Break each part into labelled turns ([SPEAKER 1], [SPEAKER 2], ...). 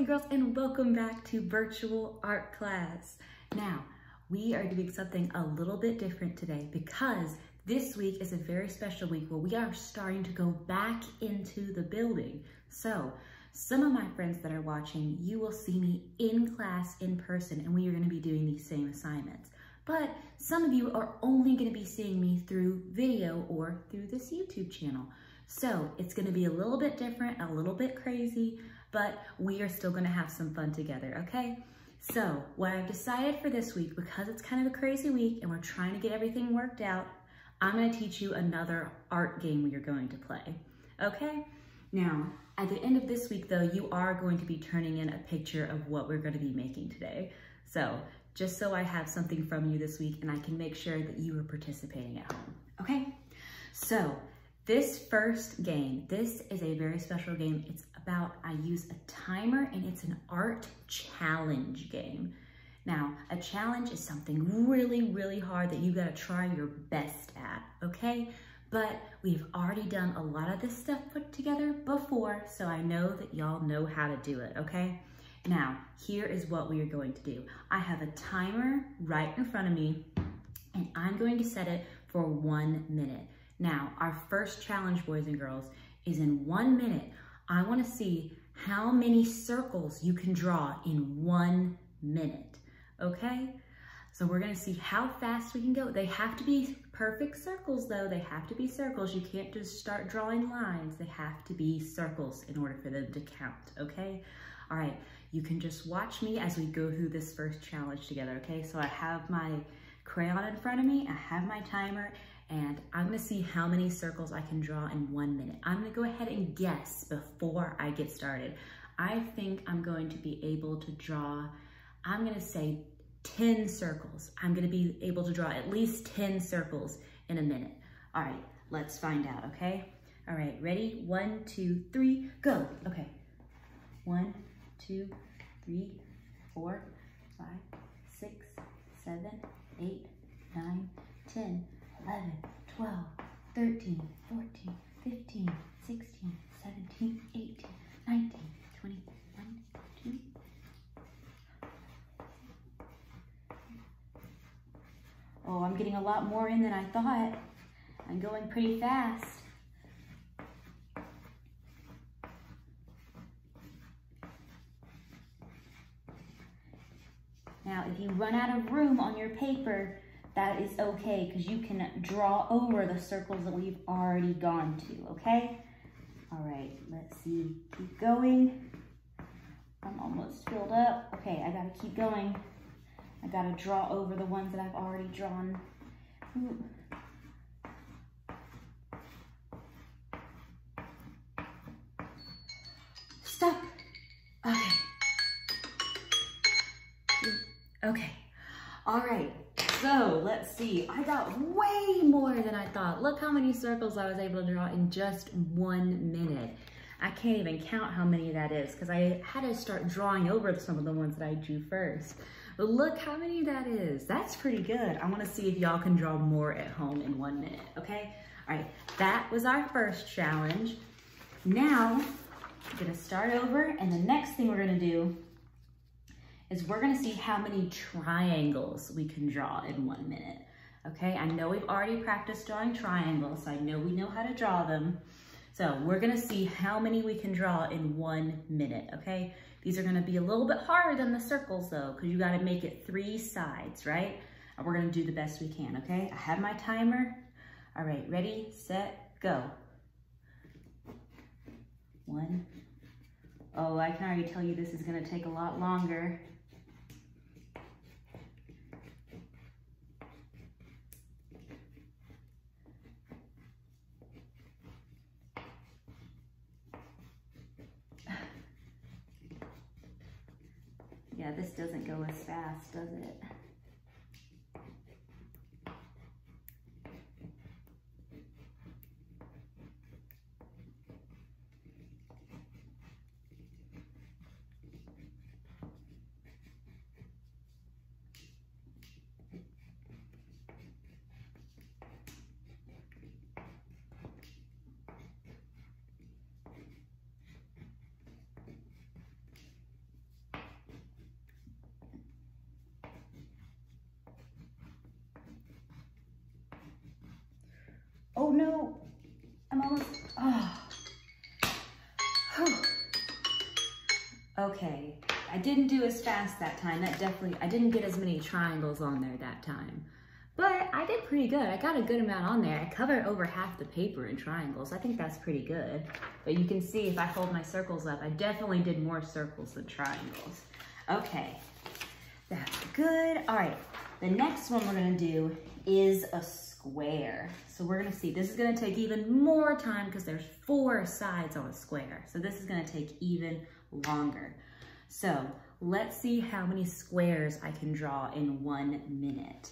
[SPEAKER 1] and girls and welcome back to virtual art class. Now, we are doing something a little bit different today because this week is a very special week where we are starting to go back into the building. So some of my friends that are watching, you will see me in class in person and we are gonna be doing these same assignments. But some of you are only gonna be seeing me through video or through this YouTube channel. So it's gonna be a little bit different, a little bit crazy, but we are still gonna have some fun together, okay? So what I've decided for this week, because it's kind of a crazy week and we're trying to get everything worked out, I'm gonna teach you another art game we are going to play, okay? Now, at the end of this week though, you are going to be turning in a picture of what we're gonna be making today. So just so I have something from you this week and I can make sure that you are participating at home, okay? So this first game, this is a very special game. It's about, I use a timer and it's an art challenge game. Now, a challenge is something really, really hard that you gotta try your best at, okay? But we've already done a lot of this stuff put together before, so I know that y'all know how to do it, okay? Now, here is what we are going to do. I have a timer right in front of me, and I'm going to set it for one minute. Now, our first challenge, boys and girls, is in one minute. I wanna see how many circles you can draw in one minute, okay? So we're gonna see how fast we can go. They have to be perfect circles though. They have to be circles. You can't just start drawing lines. They have to be circles in order for them to count, okay? All right, you can just watch me as we go through this first challenge together, okay? So I have my crayon in front of me, I have my timer, and I'm gonna see how many circles I can draw in one minute. I'm gonna go ahead and guess before I get started. I think I'm going to be able to draw, I'm gonna say 10 circles. I'm gonna be able to draw at least 10 circles in a minute. All right, let's find out, okay? All right, ready? One, two, three, go. Okay, one, two, three, four, five, six, seven, eight, nine, 10, 11, 12, 13, 14, 15, 16, 17, 18, 19, 20, 22. Oh, I'm getting a lot more in than I thought. I'm going pretty fast. Now, if you run out of room on your paper, that is okay because you can draw over the circles that we've already gone to, okay? All right, let's see, keep going. I'm almost filled up. Okay, I gotta keep going. I gotta draw over the ones that I've already drawn. Ooh. Stop. Okay. Okay. All right. So let's see, I got way more than I thought. Look how many circles I was able to draw in just one minute. I can't even count how many that is because I had to start drawing over some of the ones that I drew first. But look how many that is. That's pretty good. I wanna see if y'all can draw more at home in one minute, okay? All right, that was our first challenge. Now, I'm gonna start over and the next thing we're gonna do is we're gonna see how many triangles we can draw in one minute. Okay, I know we've already practiced drawing triangles, so I know we know how to draw them. So we're gonna see how many we can draw in one minute, okay? These are gonna be a little bit harder than the circles though, because you gotta make it three sides, right? And we're gonna do the best we can, okay? I have my timer. All right, ready, set, go. One. Oh, I can already tell you this is gonna take a lot longer. Yeah, this doesn't go as fast, does it? Oh, no, I'm almost, oh. Okay, I didn't do as fast that time. That definitely, I didn't get as many triangles on there that time. But I did pretty good. I got a good amount on there. I covered over half the paper in triangles. I think that's pretty good. But you can see if I hold my circles up, I definitely did more circles than triangles. Okay, that's good. All right, the next one we're gonna do is a square. So we're gonna see, this is gonna take even more time because there's four sides on a square. So this is gonna take even longer. So let's see how many squares I can draw in one minute.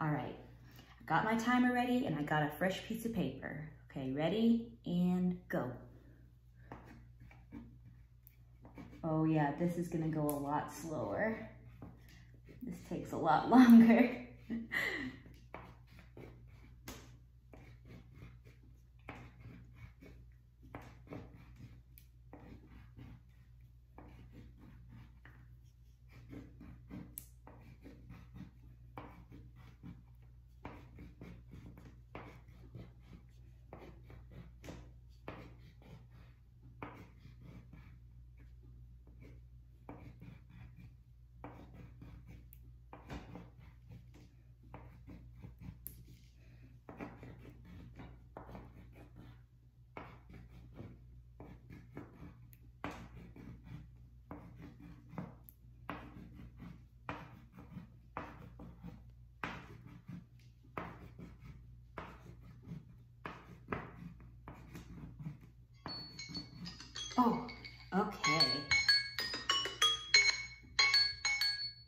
[SPEAKER 1] All right, I got my timer ready and I got a fresh piece of paper. Okay, ready and go. Oh yeah, this is gonna go a lot slower. This takes a lot longer. Oh, okay.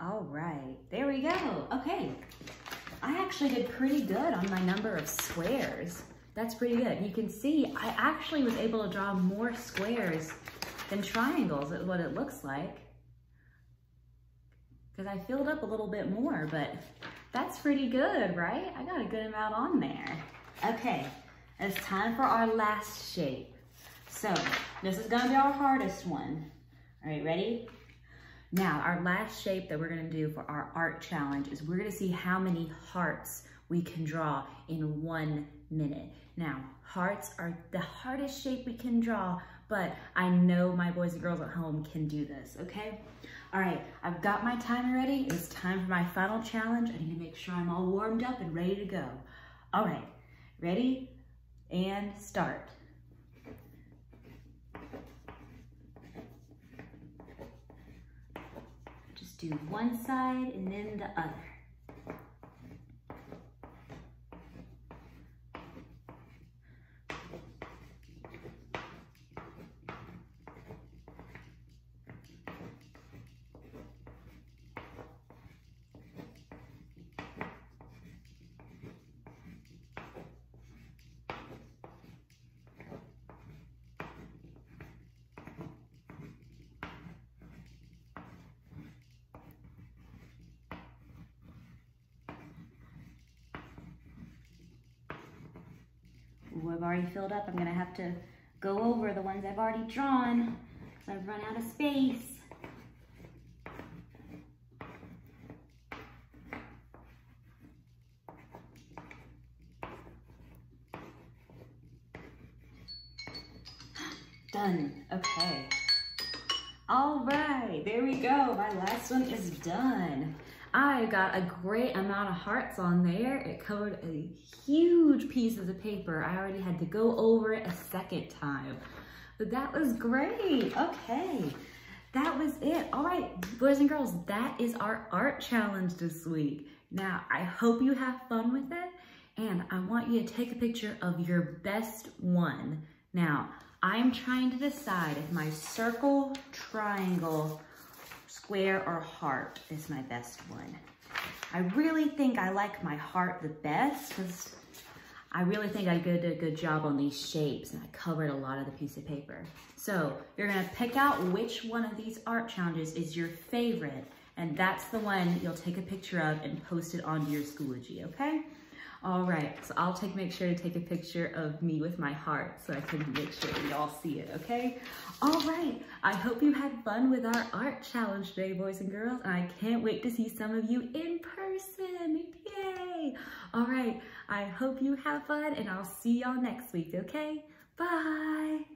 [SPEAKER 1] All right, there we go. Okay, I actually did pretty good on my number of squares. That's pretty good. You can see I actually was able to draw more squares than triangles is what it looks like. Because I filled up a little bit more, but that's pretty good, right? I got a good amount on there. Okay, it's time for our last shape. So this is gonna be our hardest one. All right, ready? Now, our last shape that we're gonna do for our art challenge is we're gonna see how many hearts we can draw in one minute. Now, hearts are the hardest shape we can draw, but I know my boys and girls at home can do this, okay? All right, I've got my timer ready. It's time for my final challenge. I need to make sure I'm all warmed up and ready to go. All right, ready and start. Do one side and then the other. I've already filled up. I'm gonna have to go over the ones I've already drawn I've run out of space. Done, okay. All right, there we go. My last one is done. I got a great amount of hearts on there. It covered a huge piece of the paper. I already had to go over it a second time. But that was great. Okay, that was it. All right, boys and girls, that is our art challenge this week. Now, I hope you have fun with it. And I want you to take a picture of your best one. Now, I'm trying to decide if my circle, triangle, square or heart is my best one. I really think I like my heart the best because I really think I did a good job on these shapes and I covered a lot of the piece of paper. So you're gonna pick out which one of these art challenges is your favorite and that's the one you'll take a picture of and post it onto your Schoology, okay? All right, so I'll take make sure to take a picture of me with my heart so I can make sure y'all see it, okay? All right, I hope you had fun with our art challenge today, boys and girls, and I can't wait to see some of you in person. Yay! All right, I hope you have fun and I'll see y'all next week, okay? Bye.